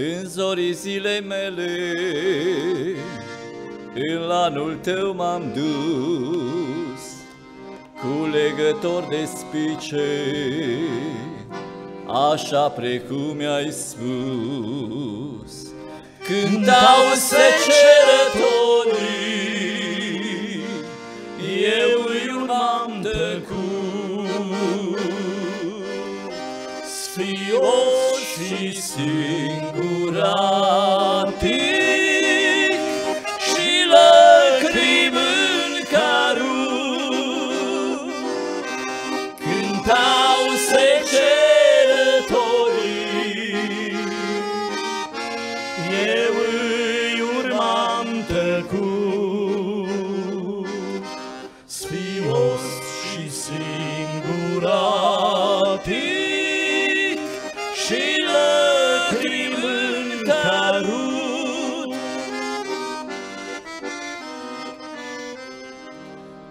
În zorii zilei mele, în anul tău m-am dus, cu legător de spice, așa precum mi-ai spus. Cântau secerătorii, eu îi urmam tăcut, sfios și singuratic și lacrimi în carul. Cântau secerătorii, eu îi urmam tăcut, sfios și singuratic și lacrimi în carut.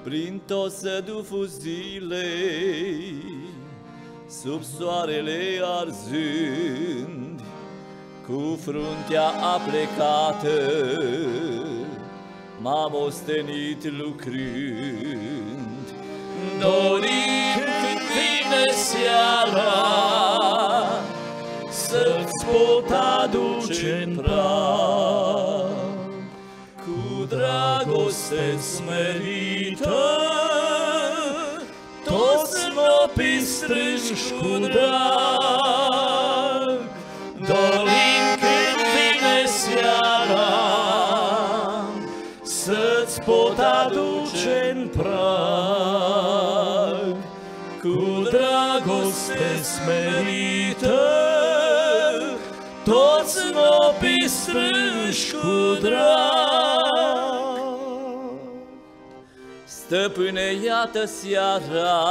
Prin tot săduful zilei, sub soarele arzând, cu fruntea aplecată, m-am ostenit lucrând. Dorim când vine seara, smerită, toți nopii strânși cu drag, dorim când vine seara, să-ți pot aduce în prag, cu dragoste smerită, toți nopii strânși cu drag. Stăpâne, iată seara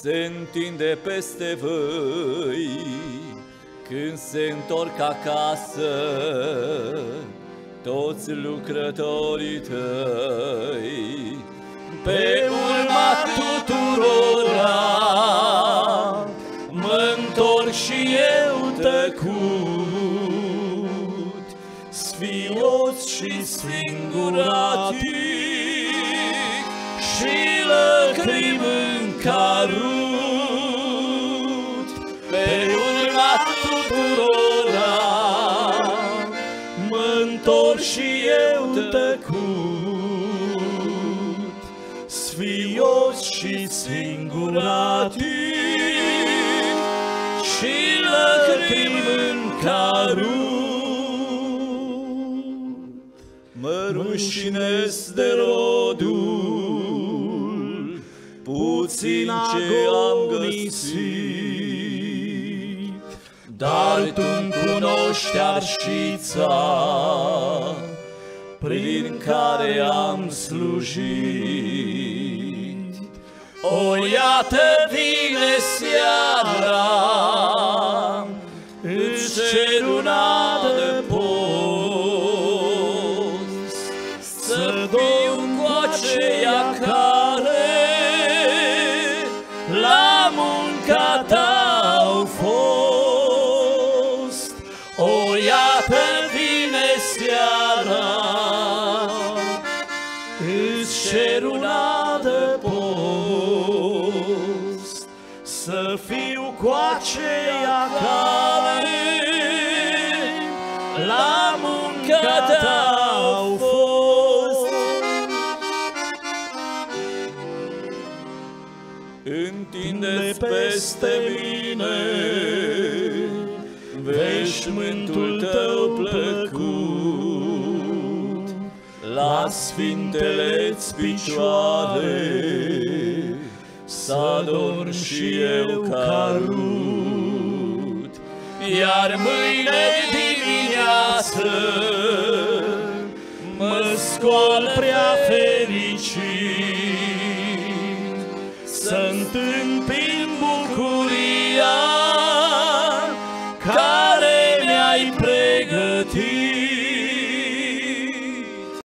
se întinde peste voi când se întorc acasă toți lucrătorii tăi. Pe urma tuturora mă întorc și eu tăcut, sfios și singuratic și lacrimi în carut. Pe urma tuturora mă întorc și eu tăcut, sfios și singuratic și lacrimi în carut. Mă rușinez de rodul puțin ce am găsit, dar tu-mi cunoști arșița prin care am slujit. O, iată vine seara, îți cer un adăpost, să fiu cu aceea care să fiu cu aceea care la munca ta au fost. Întinde peste mine veșmântul tău plăcut, la sfintele-ți picioare, să adorm și eu ca rut. Iar mâine dimineață mă scol prea fericit, să întâmpin